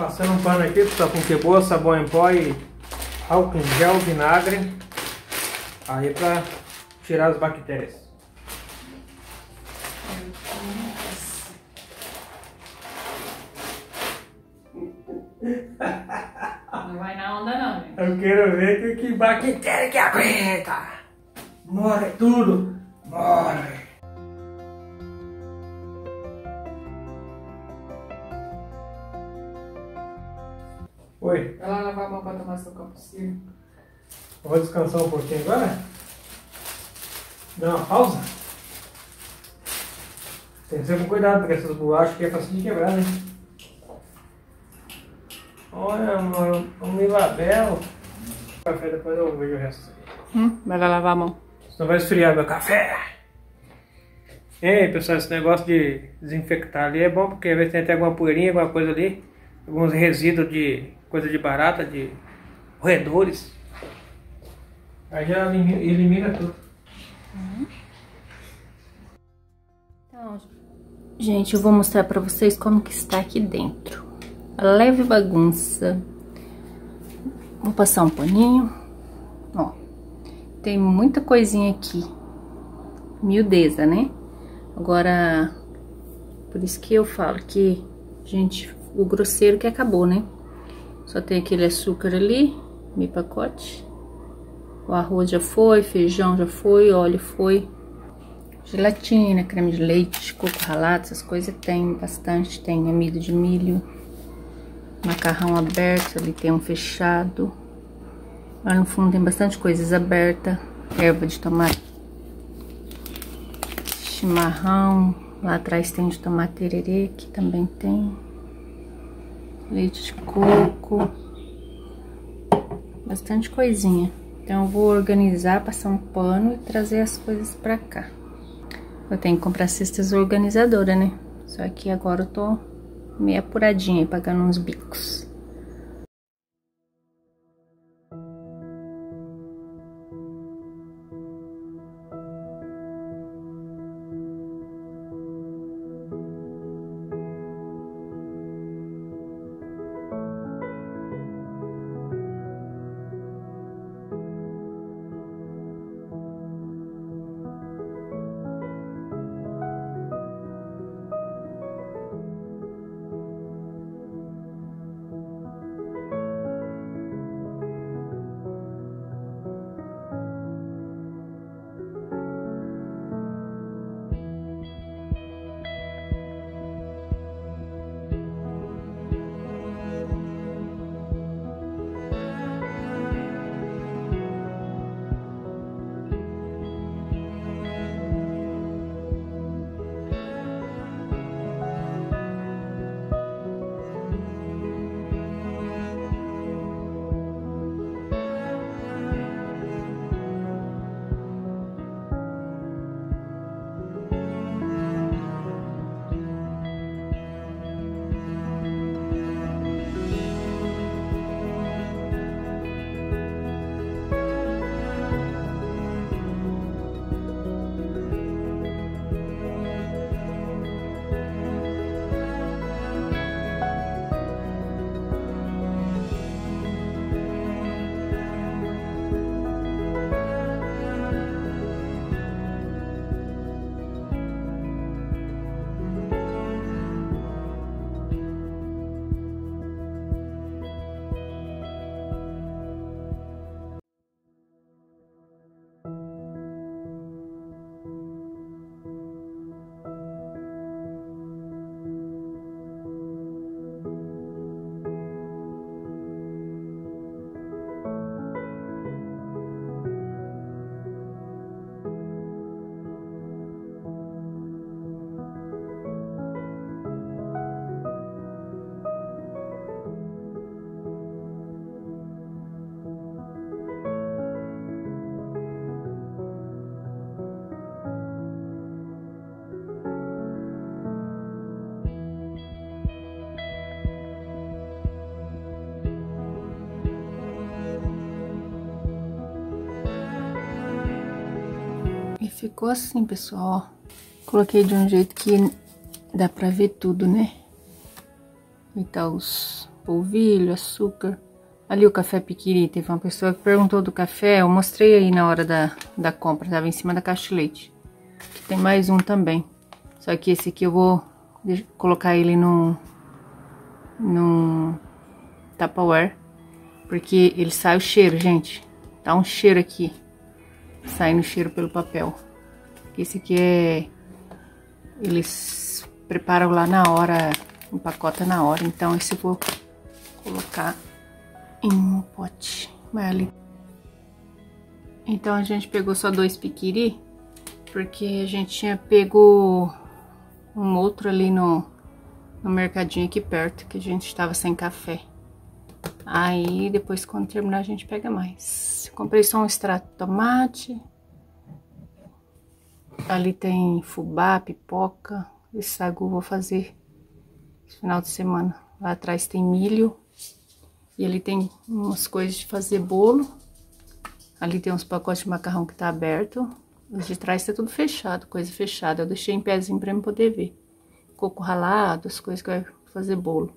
Passando um pano aqui, pessoal, com queboa, sabão em pó e álcool em gel, vinagre. Aí pra tirar as bactérias. Não vai na onda não, gente. Eu quero ver que, que bactéria que aguenta. Morre tudo. Morre. Seu cappuccino. eu vou descansar um pouquinho agora. Dá uma pausa. Tem que ser com cuidado, porque essas bolachas aqui é fácil de quebrar, né? Olha, amor, um milabel. Café, depois eu vejo o resto. Hum, vai lá lavar a mão. Senão vai esfriar meu café. Ei, pessoal, esse negócio de desinfectar ali é bom porque às vezes tem até alguma poeirinha, alguma coisa ali, alguns resíduos de coisa de barata, de roedores. Aí já elimina, elimina tudo. Então, gente, eu vou mostrar pra vocês como que está aqui dentro. A leve bagunça. Vou passar um paninho. Ó, tem muita coisinha aqui. Miudeza, né? Agora, por isso que eu falo que, gente, o grosseiro que acabou, né? Só tem aquele açúcar ali, meio pacote. O arroz já foi, feijão já foi, óleo foi. Gelatina, creme de leite, coco ralado, essas coisas tem bastante. Tem amido de milho, macarrão aberto, ali tem um fechado. Lá no fundo tem bastante coisas aberta, erva de tomate, chimarrão. Lá atrás tem de tomate tererê, que também tem. Leite de coco. Bastante coisinha. Então eu vou organizar, passar um pano e trazer as coisas pra cá. Eu tenho que comprar cestas organizadoras, né? Só que agora eu tô meio apuradinha, pagando uns bicos. Ficou assim, pessoal. Coloquei de um jeito que dá pra ver tudo, né? E tá os polvilho, açúcar. Ali o café piquiri, teve uma pessoa que perguntou do café, eu mostrei aí na hora da, da compra, tava em cima da caixa de leite. Aqui tem mais um também. Só que esse aqui eu vou colocar ele no, no Tupperware, porque ele sai o cheiro, gente. Tá um cheiro aqui, saindo cheiro pelo papel. Esse aqui é, eles preparam lá na hora, empacota na hora, então esse eu vou colocar em um pote. Vai ali. Então a gente pegou só dois piquiri, porque a gente tinha pego um outro ali no, no mercadinho aqui perto, que a gente estava sem café. Aí, depois, quando terminar, a gente pega mais. Comprei só um extrato de tomate. Ali tem fubá, pipoca. Esse sagu vou fazer esse final de semana. Lá atrás tem milho. E ali tem umas coisas de fazer bolo. Ali tem uns pacotes de macarrão que tá aberto. Os de trás tá tudo fechado, coisa fechada. Eu deixei em pezinho pra me poder ver. Coco ralado, as coisas que vai fazer bolo.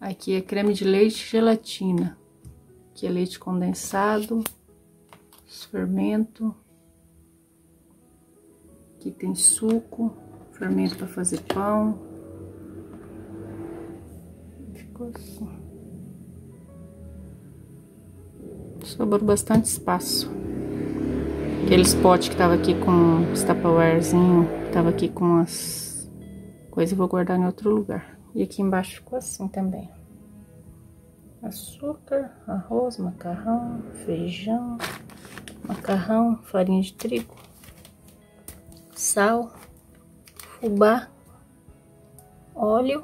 Aqui é creme de leite e gelatina. Aqui é leite condensado, fermento. Aqui tem suco, fermento para fazer pão. Ficou assim. Sobrou bastante espaço. Aqueles potes que tava aqui com os tupperwarezinho, tava aqui com as coisas, eu vou guardar em outro lugar. E aqui embaixo ficou assim também. Açúcar, arroz, macarrão, feijão, macarrão, farinha de trigo, sal, fubá, óleo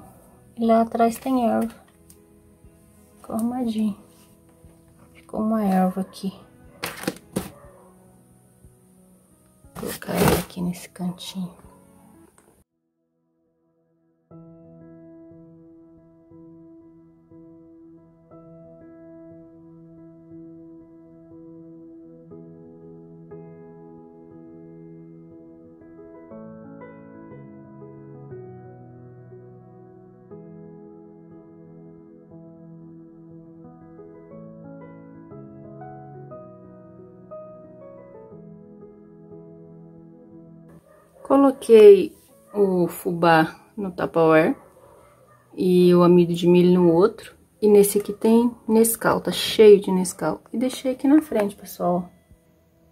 e lá atrás tem erva. Ficou arrumadinho. Ficou uma erva aqui. Vou colocar ela aqui nesse cantinho. Coloquei o fubá no Tupperware e o amido de milho no outro. E nesse aqui tem Nescau, tá cheio de Nescau. E deixei aqui na frente, pessoal.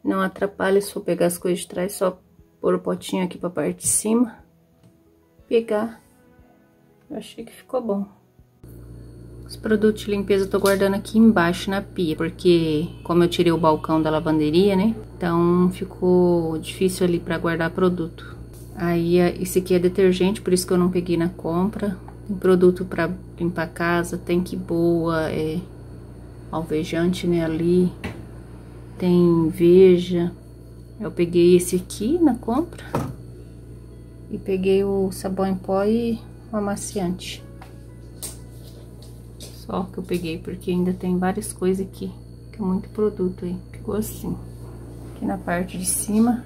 Não atrapalha se for pegar as coisas de trás, só pôr o potinho aqui pra parte de cima. Pegar. Eu achei que ficou bom. Os produtos de limpeza eu tô guardando aqui embaixo na pia, porque como eu tirei o balcão da lavanderia, né? Então ficou difícil ali pra guardar produto. Aí esse aqui é detergente, por isso que eu não peguei na compra. Tem produto pra limpar a casa, tem que boa, é alvejante, né, ali. Tem veja. Eu peguei esse aqui na compra. E peguei o sabão em pó e o amaciante. Só que eu peguei, porque ainda tem várias coisas aqui. Que é muito produto aí. Ficou assim. Aqui na parte de cima.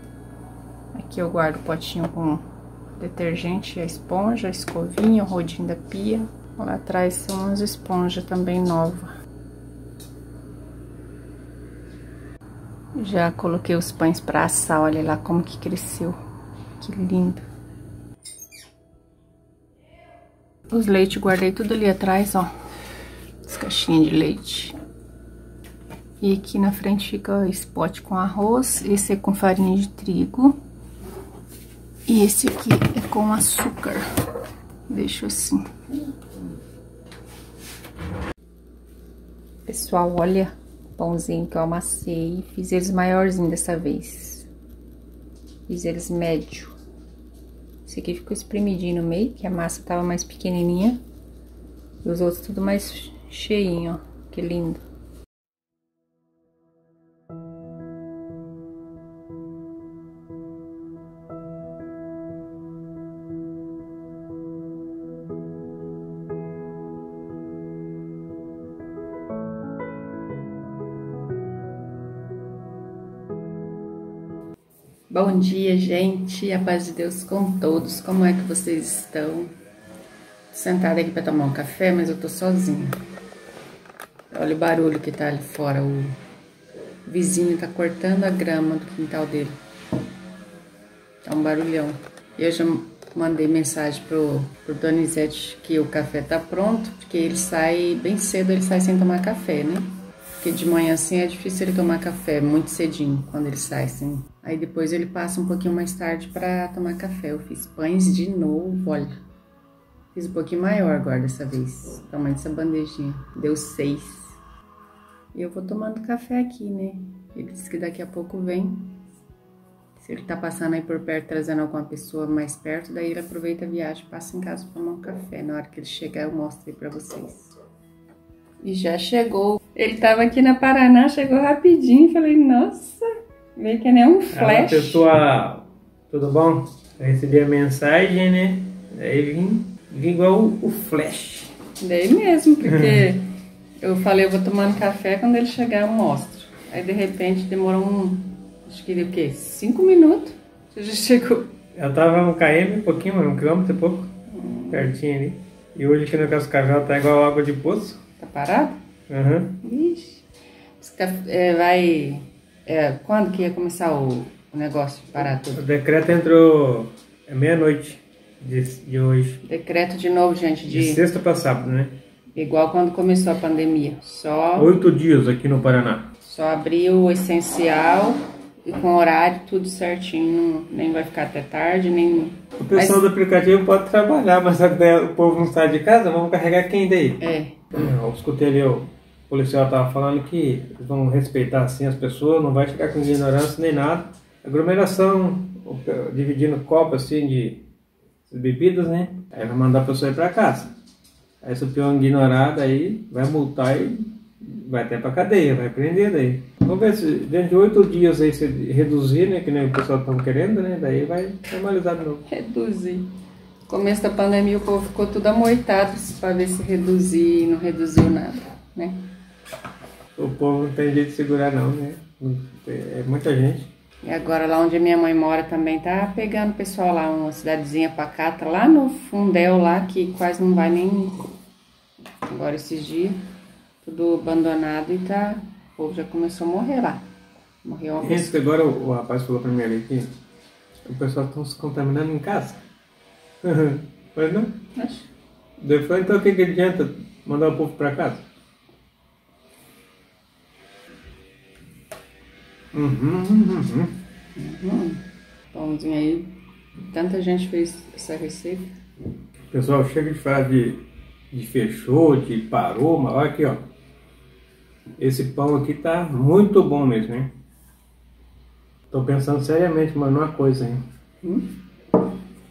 Aqui eu guardo o potinho com detergente, a esponja, a escovinha, o rodinho da pia. Lá atrás são umas esponjas também nova. Já coloquei os pães pra assar, olha lá como que cresceu. Que lindo. Os leites guardei tudo ali atrás, ó as caixinhas de leite. E aqui na frente fica esse pote com arroz, esse é com farinha de trigo. E esse aqui é com açúcar. Deixo assim. Pessoal, olha o pãozinho que eu amassei. Fiz eles maiorzinho dessa vez. Fiz eles médio. Esse aqui ficou espremidinho no meio, que a massa tava mais pequenininha. E os outros tudo mais cheinho, ó. Que lindo. Bom dia, gente. A paz de Deus com todos. Como é que vocês estão? sentada aqui pra tomar um café, mas eu tô sozinha. Olha o barulho que tá ali fora. O vizinho tá cortando a grama do quintal dele. Tá um barulhão. Eu já mandei mensagem pro, pro Donizete que o café tá pronto, porque ele sai bem cedo, ele sai sem tomar café, né? Porque de manhã assim é difícil ele tomar café muito cedinho quando ele sai assim. Aí depois ele passa um pouquinho mais tarde para tomar café. Eu fiz pães de novo, olha. Fiz um pouquinho maior agora dessa vez. Tamanho dessa bandejinha. Deu seis. E eu vou tomando café aqui, né? Ele disse que daqui a pouco vem. Se ele tá passando aí por perto, trazendo alguma pessoa mais perto, daí ele aproveita a viagem, passa em casa pra tomar um café. Na hora que ele chegar, eu mostro aí pra vocês. E já chegou. Ele tava aqui na Paraná, chegou rapidinho. Falei, nossa, veio que nem um flash. Fala, pessoal, tudo bom? Eu recebi a mensagem, né? Aí vim, vim igual o, o flash. Daí mesmo, porque eu falei, eu vou tomando café, quando ele chegar eu mostro. Aí de repente demorou um, acho que o quê? Cinco minutos, você já chegou. Eu tava um km, um pouquinho, mas um quilômetro e pouco, pertinho ali. E hoje aqui no Cascavel tá igual água de poço. Tá parado? Aham. Ixi. Que tá- é, vai. É, quando que ia começar o, o negócio de parar O tudo? decreto entrou é meia-noite de, de hoje. Decreto de novo, gente, De de. sexta pra sábado, né? Igual quando começou a pandemia. Só, Oito dias aqui no Paraná. só abrir o essencial e com horário tudo certinho. Nem vai ficar até tarde, nem. O pessoal do aplicativo pode trabalhar, mas o povo não sai de casa, vamos carregar quem daí? É. Eu escutei ali, o policial tava falando que vão respeitar assim as pessoas, não vai ficar com ignorância nem nada. Aglomeração, o dividindo copo assim de bebidas, né? Aí vai mandar a pessoa ir pra casa. Aí se o peão ignorar, aí vai multar e vai até pra cadeia, vai prender daí. Vamos ver se dentro de oito dias aí se reduzir, né? Que nem o pessoal tá querendo, né? Daí vai normalizar de novo. Reduzir. Começo da pandemia o povo ficou tudo amoitado pra ver se reduzir e não reduziu nada, né? O povo não tem jeito de segurar não, né? É muita gente. E agora lá onde a minha mãe mora também tá pegando o pessoal lá, uma cidadezinha pacata, lá no Fundel lá, que quase não vai nem. Agora esses dias, tudo abandonado e tá. O povo já começou a morrer lá. Morreu uma que agora o, o rapaz falou pra mim ali que o pessoal está se contaminando em casa. Mas não. Eu falei, então o que, que adianta mandar o povo pra casa? Uhum, uhum. Hum, pãozinho aí. Tanta gente fez essa receita. Pessoal, chega de falar de, de fechou, de parou, mas olha aqui, ó. Esse pão aqui tá muito bom mesmo, hein? Tô pensando seriamente, mas numa coisa, hein? Hum?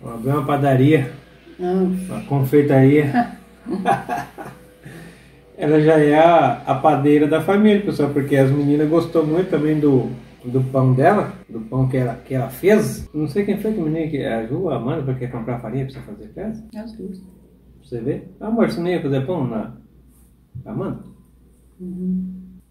Vou abrir uma padaria, Não, uma confeitaria. Ela já é a, a padeira da família, pessoal, porque as meninas gostou muito também do, do pão dela, do pão que ela, que ela fez. Não sei quem foi que menina que a Ju, a Amanda, foi quer comprar farinha pra você fazer festa? as duas. Pra você ver? Ah, amor, você não ia fazer pão na Amanda?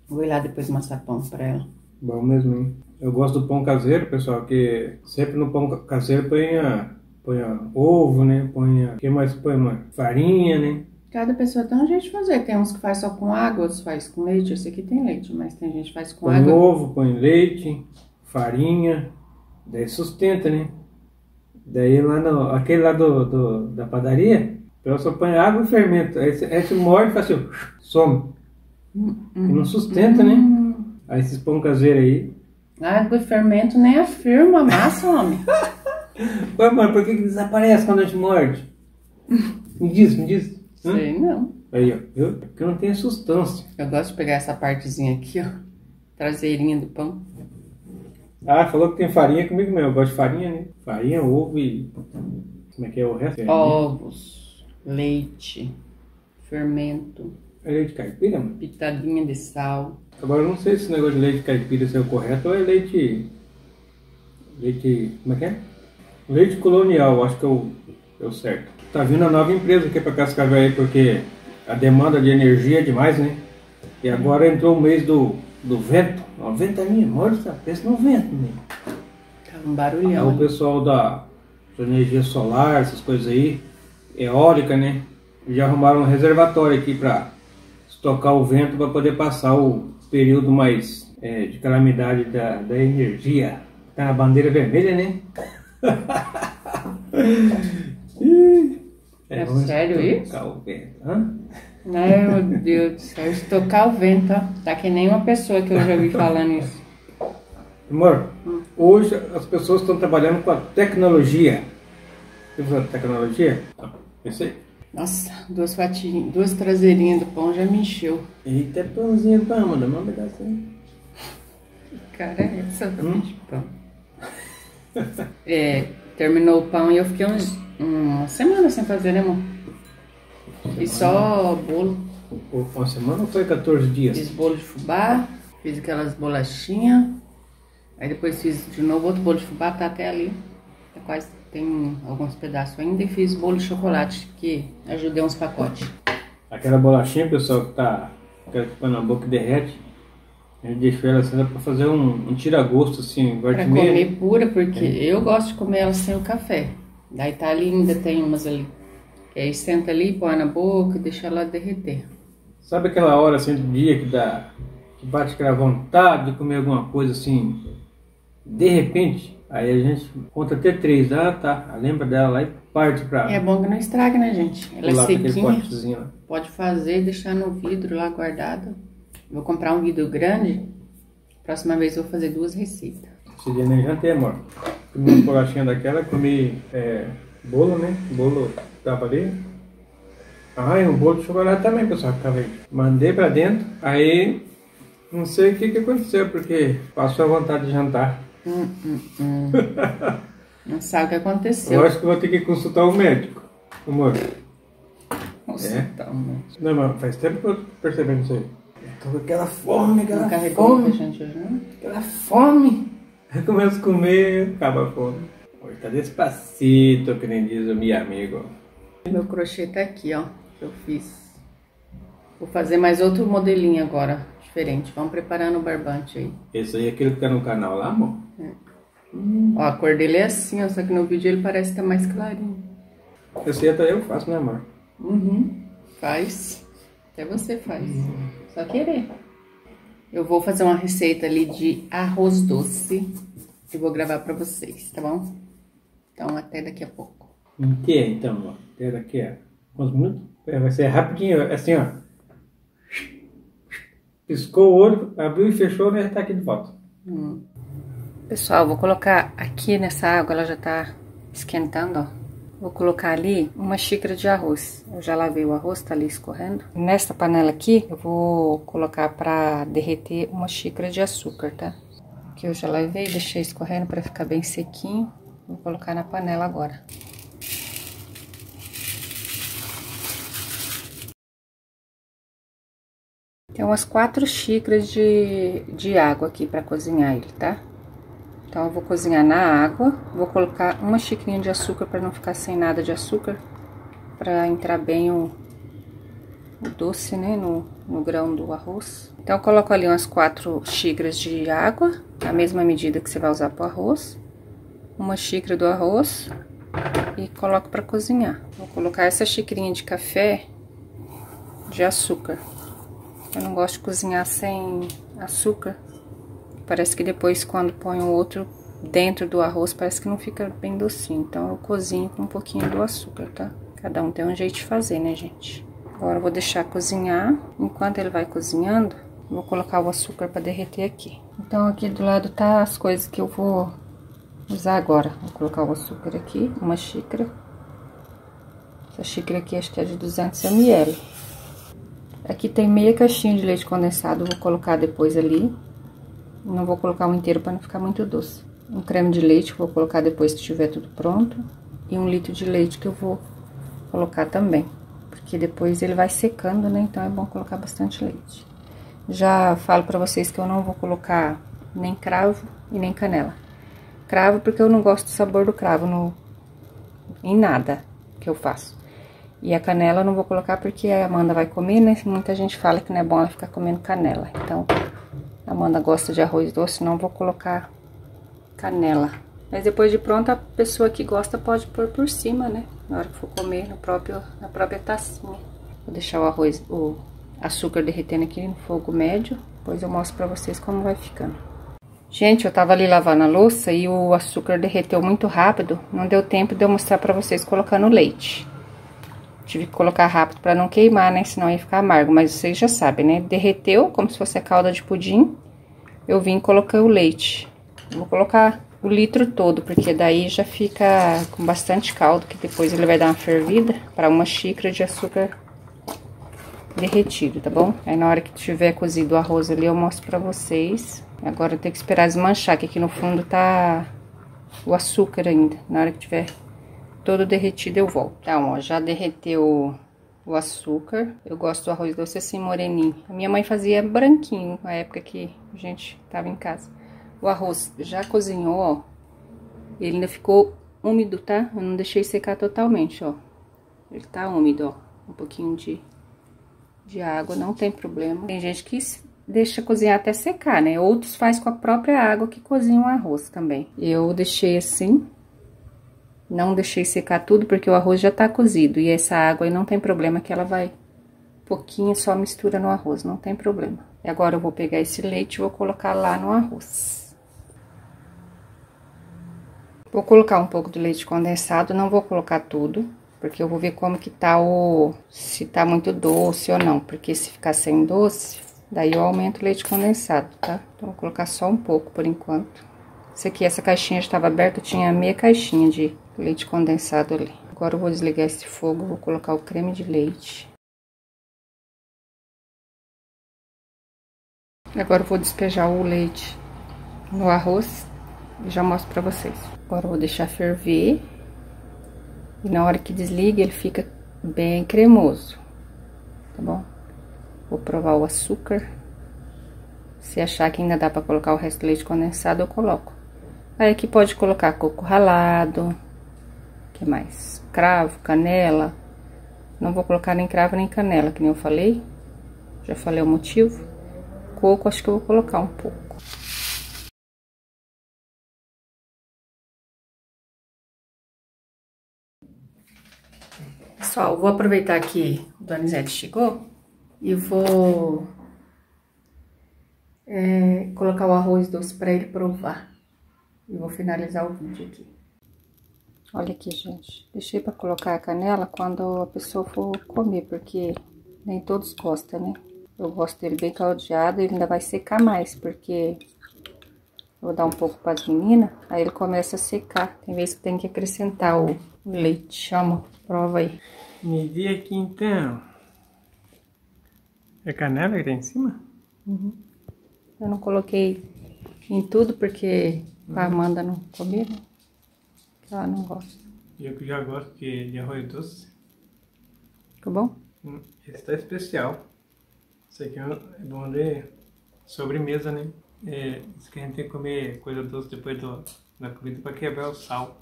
Vou ir lá depois mostrar pão pra ela. Bom mesmo, hein? Eu gosto do pão caseiro, pessoal, que sempre no pão caseiro põe a, põe a ovo, né? Põe a, que mais põe? Uma farinha, né? Cada pessoa tem um jeito de fazer. Tem uns que faz só com água, outros faz com leite. Esse aqui tem leite, mas tem gente que faz com Põe água. ovo, põe leite, farinha, daí sustenta, né? Daí lá no, aquele lá do, do- da padaria, o pessoal só põe água e fermento. Aí você morde e faz assim, some. E não sustenta, né? Hum, Aí esses pão caseiro aí. água e fermento nem afirma a massa, homem. Ué, mano, por que, que desaparece quando a gente morde? Me diz, me diz. Hã? Sei não. Aí, ó, viu? Porque não tem sustância. Eu gosto de pegar essa partezinha aqui, ó. Traseirinha do pão. Ah, falou que tem farinha comigo mesmo. Eu gosto de farinha, né? Farinha, ovo e. Como é que é o resto? Ovos, leite, fermento, É leite caipira, mano? pitadinha de sal. Agora eu não sei se esse negócio de leite caipira é o correto ou é leite. Leite. Como é que é? Leite colonial, acho que é o, é o certo. Tá vindo a nova empresa aqui pra Cascavel aí, porque a demanda de energia é demais, né? E agora entrou o mês do, do vento. Ó, ventania, morde, tá? pensa no vento, né? Tá um Aí barulhão. o pessoal da, da energia solar, essas coisas aí, eólica, né? já arrumaram um reservatório aqui para estocar o vento para poder passar o período mais é, de calamidade da, da energia. Tá na bandeira vermelha, né? É, é sério isso? O vento. Hã? Ai, meu Deus do céu, estocar o vento, ó. Tá que nem uma pessoa que eu já vi falando isso. Amor, hum. hoje as pessoas estão trabalhando com a tecnologia. Você viu a tecnologia? Pensei. Nossa, duas fatias, duas traseirinhas do pão já me encheu. Eita, pãozinho pão, manda um pedacinho. Cara, é essa hum? de pão. é, terminou o pão e eu fiquei uns, uma semana sem fazer, né, amor? Fiz só bolo. Uma semana ou foi 14 dias? Fiz bolo de fubá, fiz aquelas bolachinhas. Aí depois fiz de novo outro bolo de fubá, tá até ali. É quase tem alguns pedaços ainda. E fiz bolo de chocolate, que ajudei uns pacotes. Aquela bolachinha, pessoal, que tá aquela que põe na boca e derrete. A gente deixou ela assim pra fazer um, um tira-gosto assim, Pra comer pura, porque é. eu gosto de comer ela sem o café. Daí tá ali, ainda tem umas ali. E aí senta ali, põe na boca e deixa ela derreter. Sabe aquela hora assim do dia que dá. que bate aquela vontade de comer alguma coisa assim, de repente? Aí a gente conta até três, ah tá, lembra dela lá e parte pra. É bom que não estrague, né, gente? Ela é sequinha. Pode fazer, deixar no vidro lá guardado. Vou comprar um vidro grande. Próxima vez eu vou fazer duas receitas. Esse dia nem jantei, amor. Comi uma bolachinha daquela, comi é, bolo, né? Bolo tava ali. Ah, e um bolo de chocolate também, pessoal, que tava aí. Mandei pra dentro, aí não sei o que, que aconteceu, porque passou a vontade de jantar. Hum, hum, hum. não sabe o que aconteceu. Eu acho que vou ter que consultar o médico, amor. Consultar é? o médico. Não, mas faz tempo que eu tô percebendo isso aí. Tô com aquela fome, aquela não fome. Gente, né? Aquela fome. Eu começo a comer, acaba a fome. Hoje tá despacito, que nem diz o meu amigo. Meu crochê tá aqui, ó, que eu fiz. Vou fazer mais outro modelinho agora, diferente. Vamos preparando o barbante aí. Esse aí é aquele que tá no canal lá, amor? É. Hum. Ó, a cor dele é assim, ó, só que no vídeo ele parece estar tá mais clarinho. Esse aí até eu faço, né, amor? Uhum, faz. Até você faz. Uhum. Só querer. Eu vou fazer uma receita ali de arroz doce. E vou gravar pra vocês, tá bom? Então, até daqui a pouco. Que, então, ó? Até daqui a quantos minutos? É, vai ser rapidinho, assim, ó. Piscou o olho, abriu e fechou, né? Tá aqui de volta. Hum. Pessoal, vou colocar aqui nessa água, ela já tá esquentando, ó. Vou colocar ali uma xícara de arroz. Eu já lavei o arroz, tá ali escorrendo. Nesta panela aqui, eu vou colocar pra derreter uma xícara de açúcar, tá? Que eu já lavei, deixei escorrendo pra ficar bem sequinho. Vou colocar na panela agora. Tem umas quatro xícaras de, de água aqui pra cozinhar ele, tá? Então, eu vou cozinhar na água, vou colocar uma xicrinha de açúcar para não ficar sem nada de açúcar, para entrar bem o, o doce, né, no, no grão do arroz. Então, eu coloco ali umas quatro xícaras de água, a mesma medida que você vai usar para o arroz. Uma xícara do arroz e coloco para cozinhar. Vou colocar essa xicrinha de café de açúcar. Eu não gosto de cozinhar sem açúcar, Parece que depois quando põe o outro dentro do arroz, parece que não fica bem docinho. Então eu cozinho com um pouquinho do açúcar, tá? Cada um tem um jeito de fazer, né, gente? Agora eu vou deixar cozinhar. Enquanto ele vai cozinhando, vou colocar o açúcar para derreter aqui. Então aqui do lado tá as coisas que eu vou usar agora. Vou colocar o açúcar aqui, uma xícara. Essa xícara aqui acho que é de 200 ml. Aqui tem meia caixinha de leite condensado, vou colocar depois ali. Não vou colocar um inteiro para não ficar muito doce. Um creme de leite que vou colocar depois que estiver tudo pronto. E um litro de leite que eu vou colocar também. Porque depois ele vai secando, né? Então é bom colocar bastante leite. Já falo para vocês que eu não vou colocar nem cravo e nem canela. Cravo porque eu não gosto do sabor do cravo no, em nada que eu faço. E a canela eu não vou colocar porque a Amanda vai comer, né? Muita gente fala que não é bom ela ficar comendo canela. Então, Amanda gosta de arroz doce, não vou colocar canela. Mas depois de pronto, a pessoa que gosta pode pôr por cima, né? Na hora que for comer, no próprio, na própria tacinha. Vou deixar o arroz, o açúcar derretendo aqui no fogo médio. Depois eu mostro pra vocês como vai ficando. Gente, eu tava ali lavando a louça e o açúcar derreteu muito rápido. Não deu tempo de eu mostrar pra vocês colocando leite. Tive que colocar rápido pra não queimar, né? Senão ia ficar amargo. Mas vocês já sabem, né? Derreteu como se fosse a calda de pudim. Eu vim colocar o leite. Vou colocar o litro todo, porque daí já fica com bastante caldo, que depois ele vai dar uma fervida para uma xícara de açúcar derretido, tá bom? Aí na hora que tiver cozido o arroz ali, eu mostro pra vocês. Agora eu tenho que esperar desmanchar, que aqui no fundo tá o açúcar ainda. Na hora que tiver todo derretido, eu volto. Então, ó, já derreteu o açúcar. Eu gosto do arroz doce assim, moreninho. A minha mãe fazia branquinho, na época que a gente tava em casa. O arroz já cozinhou, ó. Ele ainda ficou úmido, tá? Eu não deixei secar totalmente, ó. Ele tá úmido, ó. Um pouquinho de, de água, não tem problema. Tem gente que deixa cozinhar até secar, né? Outros faz com a própria água que cozinha o arroz também. Eu deixei assim. Não deixei secar tudo porque o arroz já tá cozido. E essa água aí não tem problema que ela vai... Pouquinho só mistura no arroz, não tem problema. E agora eu vou pegar esse leite e vou colocar lá no arroz. Vou colocar um pouco de leite condensado, não vou colocar tudo, porque eu vou ver como que tá o... se tá muito doce ou não, porque se ficar sem doce, daí eu aumento o leite condensado, tá? Então, vou colocar só um pouco por enquanto. Esse aqui, essa caixinha estava aberta, tinha meia caixinha de leite condensado ali. Agora eu vou desligar esse fogo, vou colocar o creme de leite. Agora eu vou despejar o leite no arroz e já mostro pra vocês. Agora eu vou deixar ferver. E na hora que desliga, ele fica bem cremoso. Tá bom? Vou provar o açúcar. Se achar que ainda dá pra colocar o resto do leite condensado, eu coloco. Aí aqui pode colocar coco ralado. Que mais? Cravo, canela. Não vou colocar nem cravo nem canela, que nem eu falei. Já falei o motivo. Coco, acho que eu vou colocar um pouco. Pessoal, vou aproveitar que o Donizete chegou e vou é, colocar o arroz doce para ele provar. E vou finalizar o vídeo aqui. Olha aqui, gente. Deixei para colocar a canela quando a pessoa for comer, porque nem todos gostam, né? Eu gosto dele bem caldeado, ele ainda vai secar mais, porque vou dar um pouco para as meninas, aí ele começa a secar. Tem vezes que tem que acrescentar o leite. Chama, prova aí. Medir aqui então. É canela que tem em cima? Uhum. Eu não coloquei em tudo porque a Amanda não comia, né? Ela não gosta. E eu que já gosto de, de arroz doce. Ficou bom? Hum, esse tá especial. Isso aqui é bom de sobremesa, né? É, diz que a gente tem que comer coisa doce depois do, da comida para quebrar o sal.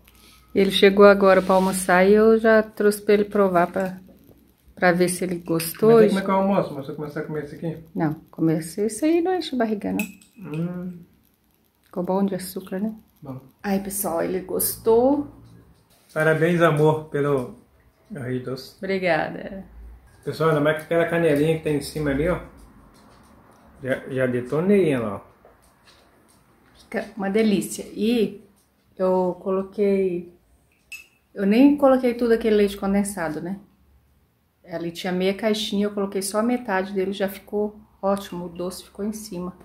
Ele chegou agora para almoçar e eu já trouxe para ele provar para para ver se ele gostou. Mas tem que comer com o almoço, mas você começar a comer isso aqui? Não, começar isso aí não enche a barriga, não. Hum. Ficou bom de açúcar, né? Bom. Aí, pessoal, ele gostou. Parabéns, amor, pelo arroz doce. Obrigada. Pessoal, ainda mais que aquela canelinha que tem em cima ali, ó. Já, já detonei ela, ó. Fica uma delícia. E eu coloquei eu nem coloquei tudo aquele leite condensado, né? Ali tinha meia caixinha, eu coloquei só a metade dele, já ficou ótimo, o doce ficou em cima.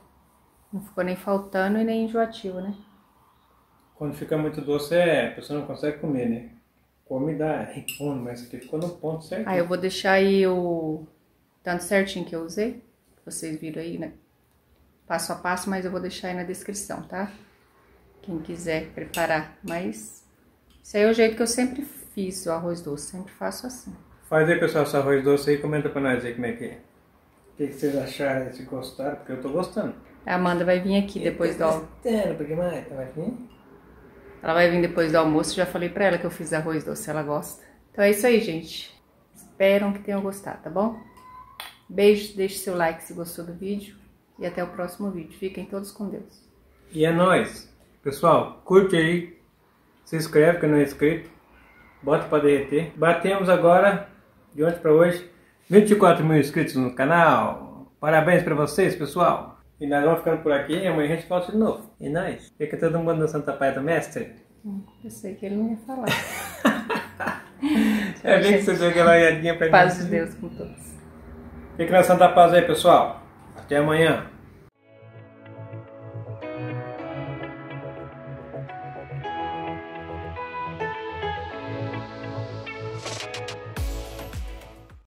Não ficou nem faltando e nem enjoativo, né? Quando fica muito doce, é, a pessoa não consegue comer, né? Come e dá fome, mas aqui ficou no ponto certo. Aí eu vou deixar aí o tanto certinho que eu usei, vocês viram aí, né? Passo a passo, mas eu vou deixar aí na descrição, tá? Quem quiser preparar, mas esse aí é o jeito que eu sempre fiz o arroz doce, sempre faço assim. Faz aí, pessoal, seu arroz doce aí comenta pra nós aí como é que é. O que, que vocês acharam, se gostaram, porque eu tô gostando. A Amanda vai vir aqui depois do almoço. Gostando, porque mais, vai vir? Ela vai vir depois do almoço, já falei pra ela que eu fiz arroz doce, ela gosta. Então é isso aí, gente. Espero que tenham gostado, tá bom? Beijo, deixe seu like se gostou do vídeo e até o próximo vídeo. Fiquem todos com Deus. E é nóis. Pessoal, curte aí, Se inscreve que não é inscrito. Bota para derreter. Batemos agora, de ontem para hoje, 24 mil inscritos no canal. Parabéns para vocês, pessoal. E nós vamos ficando por aqui e amanhã a gente volta de novo. E nós? Fica todo mundo no Santa Pai do Mestre. Hum, eu sei que ele não ia falar. é bem que você deu aquela olhadinha pra Paz de Deus com todos. Fica na Santa Paz aí, pessoal. Até amanhã.